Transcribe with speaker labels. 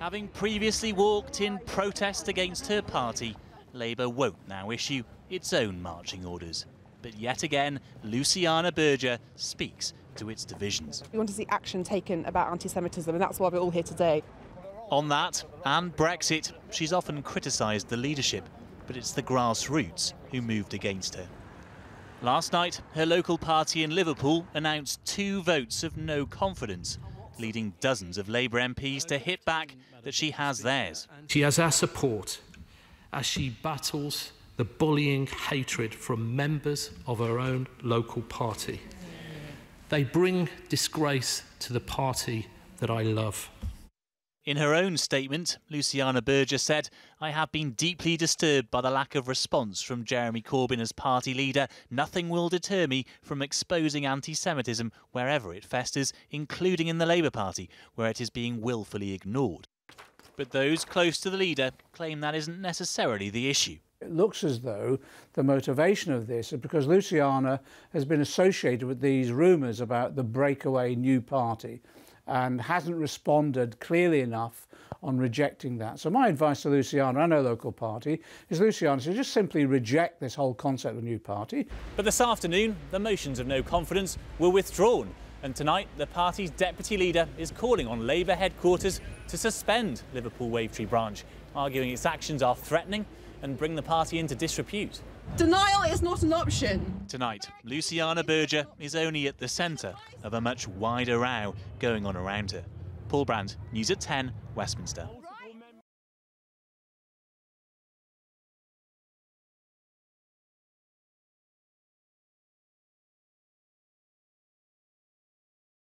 Speaker 1: Having previously walked in protest against her party, Labour won't now issue its own marching orders. But yet again, Luciana Berger speaks to its divisions.
Speaker 2: We want to see action taken about anti Semitism, and that's why we're all here today.
Speaker 1: On that and Brexit, she's often criticised the leadership, but it's the grassroots who moved against her. Last night, her local party in Liverpool announced two votes of no confidence, leading dozens of Labour MPs to hit back that she has theirs.
Speaker 3: She has our support as she battles the bullying hatred from members of her own local party. They bring disgrace to the party that I love.
Speaker 1: In her own statement, Luciana Berger said, I have been deeply disturbed by the lack of response from Jeremy Corbyn as party leader. Nothing will deter me from exposing anti Semitism wherever it festers, including in the Labour Party, where it is being willfully ignored. But those close to the leader claim that isn't necessarily the issue.
Speaker 4: It looks as though the motivation of this is because Luciana has been associated with these rumours about the breakaway new party and hasn't responded clearly enough on rejecting that. So my advice to Luciana and her local party is Luciana should just simply reject this whole concept of a new party.
Speaker 1: But this afternoon, the motions of no confidence were withdrawn. And tonight, the party's deputy leader is calling on Labour headquarters to suspend Liverpool Wavertree branch, arguing its actions are threatening and bring the party into disrepute.
Speaker 2: Denial is not an option.
Speaker 1: Tonight, Luciana Berger is only at the centre of a much wider row going on around her. Paul Brand, News at 10, Westminster.